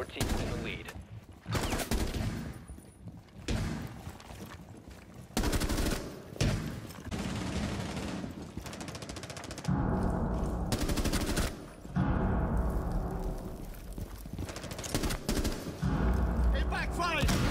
Your team is in the lead. It backfired!